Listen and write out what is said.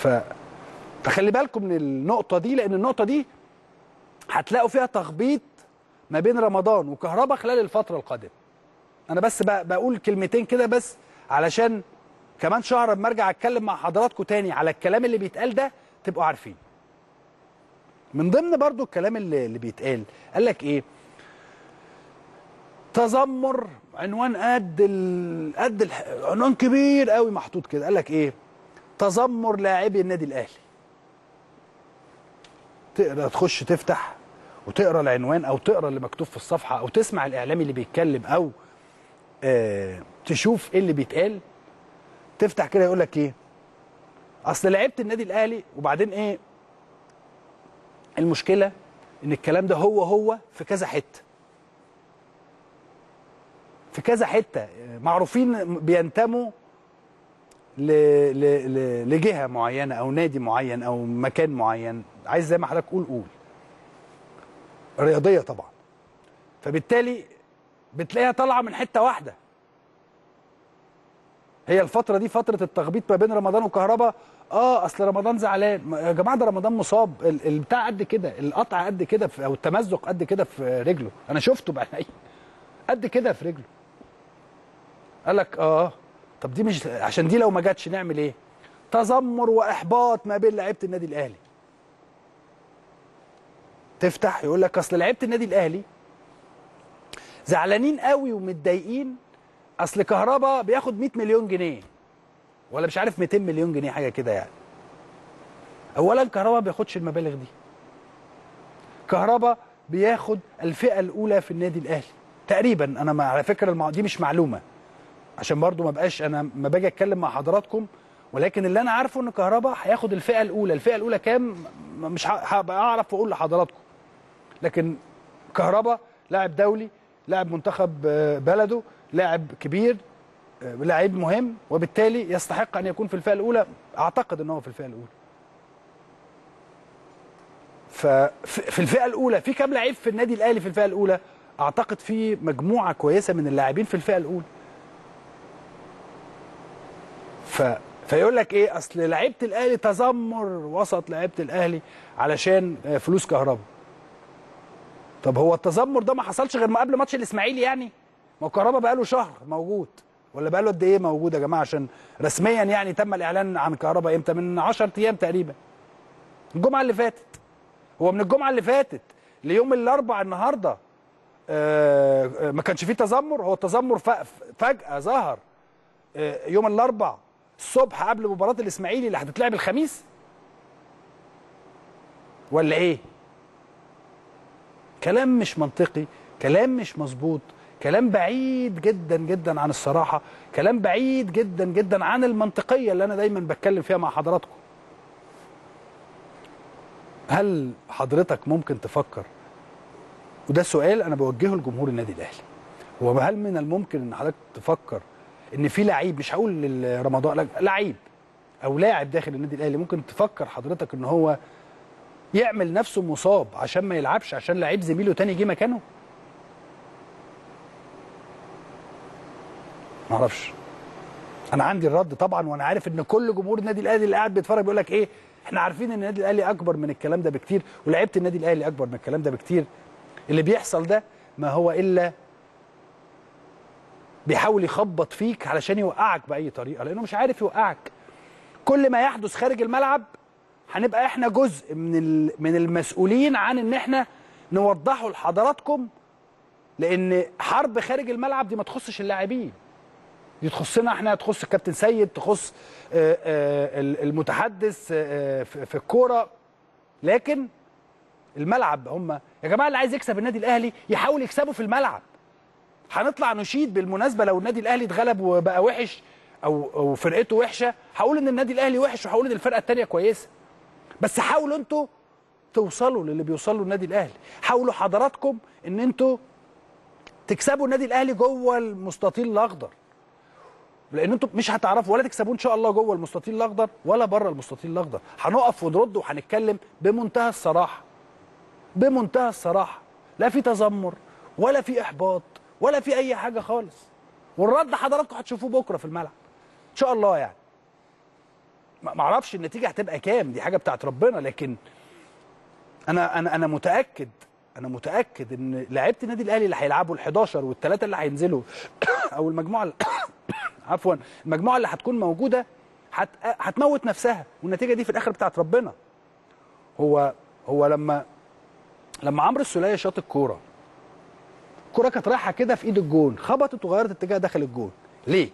ف فخلي بالكم من النقطة دي لأن النقطة دي هتلاقوا فيها تخبيط ما بين رمضان وكهربا خلال الفترة القادمة أنا بس بقول كلمتين كده بس علشان كمان شهر أما أرجع أتكلم مع حضراتكم تاني على الكلام اللي بيتقال ده تبقوا عارفين من ضمن برضو الكلام اللي, اللي بيتقال قال لك إيه تذمر عنوان قد. قد. عنوان كبير قوي محطوط كده قال لك إيه تذمر لاعبي النادي الأهلي. تقرأ تخش تفتح وتقرأ العنوان أو تقرأ اللي مكتوب في الصفحة أو تسمع الإعلامي اللي بيتكلم أو آه تشوف إيه اللي بيتقال. تفتح كده يقول لك إيه؟ أصل لعيبه النادي الأهلي وبعدين إيه؟ المشكلة إن الكلام ده هو هو في كذا حتة. في كذا حتة. معروفين بينتموا. لجهة معينة أو نادي معين أو مكان معين. عايز زي ما حضرتك قول قول. رياضية طبعا. فبالتالي بتلاقيها طالعة من حتة واحدة. هي الفترة دي فترة التخبيط ما بين رمضان وكهربا. آه أصل رمضان زعلان. يا جماعة ده رمضان مصاب. ال- البتاع قد كده القطع قد كده أو التمزق قد كده في رجله. أنا شفته بعيني قد كده في رجله. قال لك آه طب دي مش عشان دي لو ما جاتش نعمل إيه؟ تذمر وإحباط ما بين لعيبة النادي الأهلي. تفتح يقول لك أصل لعيبة النادي الأهلي زعلانين قوي ومتضايقين. أصل كهربا بياخد 100 مليون جنيه. ولا مش عارف 200 مليون جنيه حاجة كده يعني. اولا كهربا ما بياخدش المبالغ دي. كهربا بياخد الفئة الأولى في النادي الأهلي. تقريبا أنا على فكرة. دي مش معلومة. عشان برضو ما بقاش أنا ما باجي أتكلم مع حضراتكم ولكن اللي أنا عارفه إن كهربا هياخد الفئة الأولى الفئة الأولى كام؟ مش هبقى أعرف وأقول لحضراتكم. لكن كهربا لاعب دولي لاعب منتخب آه، بلده لاعب كبير آه، لاعب مهم وبالتالي يستحق أن يكون في الفئة الأولى. أعتقد إن هو في الفئة الأولى. ففي الفئة الأولى في كام لعيب في النادي الأهلي في الفئة الأولى؟ أعتقد في مجموعة كويسة من اللاعبين في الفئة الأولى. فيقول لك إيه؟ أصل لعيبة الأهلي تذمر وسط لعيبة الأهلي علشان آه، فلوس كهرباء طب هو التذمر ده ما حصلش غير ما قبل ماتش الإسماعيلي يعني؟ ما كهربا بقاله شهر موجود. ولا بقاله قد إيه موجود يا جماعة؟ عشان رسميا يعني تم الإعلان عن كهربا إمتى؟ من 10 أيام تقريبا. الجمعة اللي فاتت. هو من الجمعة اللي فاتت ليوم الاربع النهارده آه، آه، ما كانش فيه تذمر. هو التذمر فجأة ظهر يوم الاربع الصبح قبل مباراة الإسماعيلي اللي هتتلعب الخميس؟ ولا إيه؟ كلام مش منطقي كلام مش مظبوط كلام بعيد جدا جدا عن الصراحة كلام بعيد جدا جدا عن المنطقية اللي أنا دايما بتكلم فيها مع حضراتكم. هل حضرتك ممكن تفكر؟ وده سؤال أنا بوجهه لجمهور النادي الأهلي. هو هل من الممكن إن حضرتك تفكر إن في لعيب مش هقول رمضان لعيب أو لاعب داخل النادي الأهلي ممكن تفكر حضرتك إن هو يعمل نفسه مصاب عشان ما يلعبش عشان لعيب زميله تاني جه مكانه؟ معرفش أنا عندي الرد طبعا وأنا عارف إن كل جمهور النادي الأهلي اللي قاعد بيتفرج بيقول لك إيه إحنا عارفين إن النادي الأهلي أكبر من الكلام ده بكتير ولعيبة النادي الأهلي أكبر من الكلام ده بكتير. اللي بيحصل ده ما هو إلا بيحاول يخبط فيك علشان يوقعك بأي طريقة لأنه مش عارف يوقعك. كل ما يحدث خارج الملعب هنبقى إحنا جزء من من المسؤولين عن إن إحنا نوضحه لحضراتكم لأن حرب خارج الملعب دي ما تخصش اللاعبين. دي تخصنا إحنا تخص الكابتن سيد تخص آه، آه، المتحدث آه، في الكورة. لكن الملعب هم يا جماعة اللي عايز يكسب النادي الأهلي يحاول يكسبه في الملعب. هنطلع نشيد بالمناسبة لو النادي الأهلي اتغلب وبقى وحش أو أو فرقته وحشة هقول إن النادي الأهلي وحش وهقول إن الفرقة الثانية كويسة. بس حاولوا أنتوا توصلوا للي بيوصلوا النادي الأهلي. حاولوا حضراتكم إن أنتوا تكسبوا النادي الأهلي جوه المستطيل الأخضر. لأن أنتوا مش هتعرفوا ولا تكسبوه إن شاء الله جوه المستطيل الأخضر ولا بره المستطيل الأخضر. هنقف ونرد وهنتكلم بمنتهى الصراحة. بمنتهى الصراحة. لا في تذمر ولا في إحباط. ولا في أي حاجة خالص. والرد حضراتكم هتشوفوه بكرة في الملعب. إن شاء الله يعني. ما أعرفش النتيجة هتبقى كام دي حاجة بتاعت ربنا لكن أنا أنا أنا متأكد أنا متأكد إن لعيبة النادي الأهلي اللي هيلعبوا ال11 والثلاثه اللي هينزلوا أو المجموعة اللي- عفوا المجموعة اللي هتكون موجودة هت... هتموت نفسها. والنتيجة دي في الآخر بتاعت ربنا. هو هو لما لما عمرو السولية شاط الكورة الكوره كانت رايحة كده في إيد الجون خبطت وغيرت اتجاه داخل الجون. ليه؟